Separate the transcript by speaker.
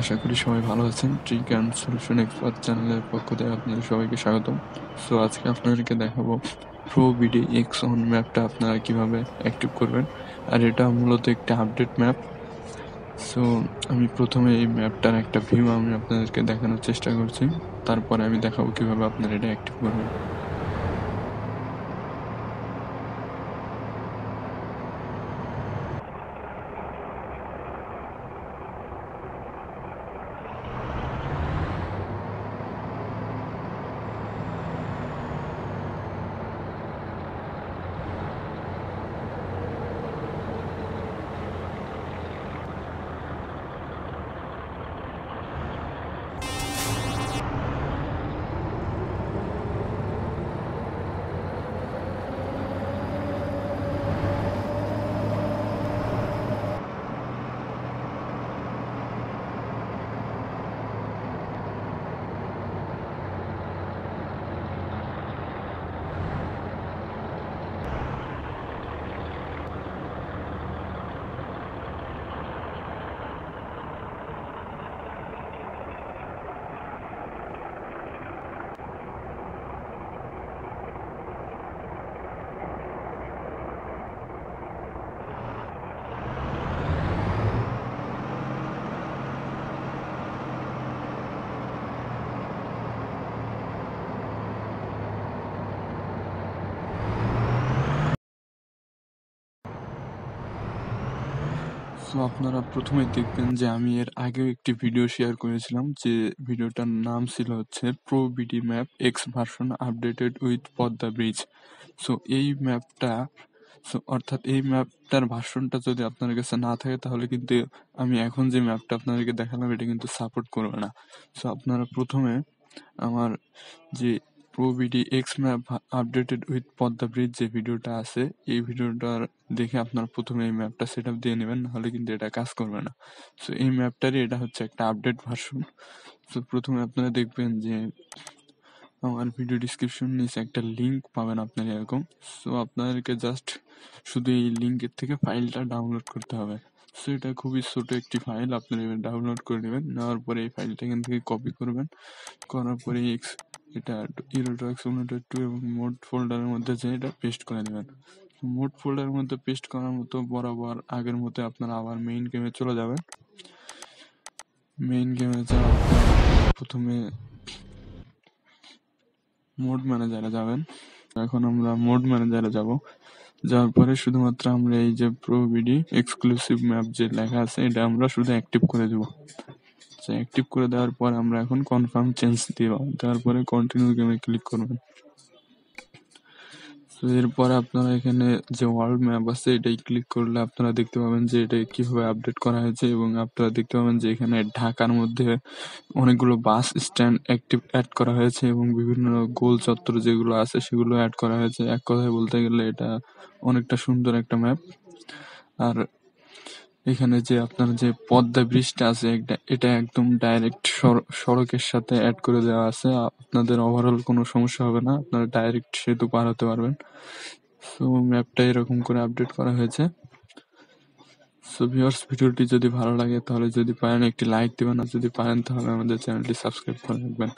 Speaker 1: আশা করি সবাই ভালো আছেন। ট্রিক অ্যান্ড সলিউশন এক্সপার্ট চ্যানেলের পক্ষ থেকে আপনাদের সবাইকে স্বাগত সো আজকে আপনাদেরকে দেখাবো প্রো বিডি এক্স অন ম্যাপটা আপনারা কীভাবে অ্যাক্টিভ করবেন। আর এটা মূলত একটি আপডেট ম্যাপ সো আমি প্রথমে এই ম্যাপটার একটা ভিউ আমি আপনাদেরকে দেখানোর চেষ্টা করছি। তারপরে আমি দেখাবো কীভাবে আপনারা এটা অ্যাক্টিভ করবেন। সো আপনারা প্রথমে দেখবেন যে আমি এর আগেও একটি ভিডিও শেয়ার করেছিলাম যে ভিডিওটার নাম ছিল হচ্ছে pro BD map X version updated with Padma bridge so এই ম্যাপটা সো অর্থাৎ এই ম্যাপটার ভার্সনটা যদি আপনার কাছে না থাকে, তাহলে কিন্তু আমি এখন যে ম্যাপটা আপনাদেরকে দেখালাম, এটা কিন্তু সাপোর্ট করবে না। সো আপনারা প্রথমে আমার যে BD X map updated with Padma bridge যে ভিডিওটা আছে, এই ভিডিওটার দেখে আপনারা প্রথমে এই ম্যাপটা সেট দিয়ে নেবেন, নাহলে কিন্তু এটা কাজ করবে না। সো এই ম্যাপটারই এটা হচ্ছে একটা আপডেট ভার্সন সো প্রথমে আপনারা দেখবেন যে আমার ভিডিও ডিসক্রিপশন নিচে একটা লিঙ্ক পাবেন আপনারা এরকম। সো আপনাদেরকে জাস্ট শুধু এই লিঙ্কের থেকে ফাইলটা ডাউনলোড করতে হবে। সো এটা খুবই ছোট একটি ফাইল আপনারা ডাউনলোড করে নেবেন। নেওয়ার পরে এই ফাইলটা এখান থেকে কপি করবেন। করার পরে এটা ইরোডক্স ইউনাইটেড টু এবং মোড ফোল্ডারের মধ্যে যে এটা পেস্ট করে নেবেন। মোড ফোল্ডারের মধ্যে পেস্ট করার মতো বরাবর আগের মতো আপনারা আবার মেইন গেমে চলে যাবেন। মেইন গেমে যাওয়ার প্রথমে মোড ম্যানেজারে যাবেন। এখন আমরা মোড ম্যানেজারে যাব। যাওয়ার পরে শুধুমাত্র আমরা এই যে প্রো বিডি এক্সক্লুসিভ ম্যাপ যে লেখা আছে, এটা আমরা শুধু অ্যাক্টিভ করে দেবো। আচ্ছা অ্যাক্টিভ করে দেওয়ার পর আমরা এখন কনফার্ম চেঞ্জ দিব দেওয়ার পরে কন্টিনিউ গেমে ক্লিক করবেন। তো এরপরে আপনারা এখানে যে ওয়ার্ল্ড ম্যাপ আছে, এটাই ক্লিক করলে আপনারা দেখতে পাবেন যে এটা কীভাবে আপডেট করা হয়েছে এবং আপনারা দেখতে পাবেন যে এখানে ঢাকার মধ্যে অনেকগুলো বাস স্ট্যান্ড অ্যাক্টিভ অ্যাড করা হয়েছে এবং বিভিন্ন গোল চত্বর যেগুলো আছে, সেগুলো অ্যাড করা হয়েছে। এক কথায় বলতে গেলে এটা অনেকটা সুন্দর একটা ম্যাপ আর এখানে যে আপনার যে পদ্মা ব্রিজটা আছে এটা একদম ডাইরেক্ট সড়কের সাথে অ্যাড করে দেওয়া আছে। আপনাদের ওভারঅল কোনো সমস্যা হবে না, আপনারা ডাইরেক্ট সেতু পার হতে পারবেন। সো ম্যাপটা এরকম করে আপডেট করা হয়েছে। সো ভিউয়ার্স ভিডিওটি যদি ভালো লাগে, তাহলে যদি পারেন একটি লাইক দিবেন, আর যদি পারেন, তাহলে আমাদের চ্যানেলটি সাবস্ক্রাইব করে রাখবেন।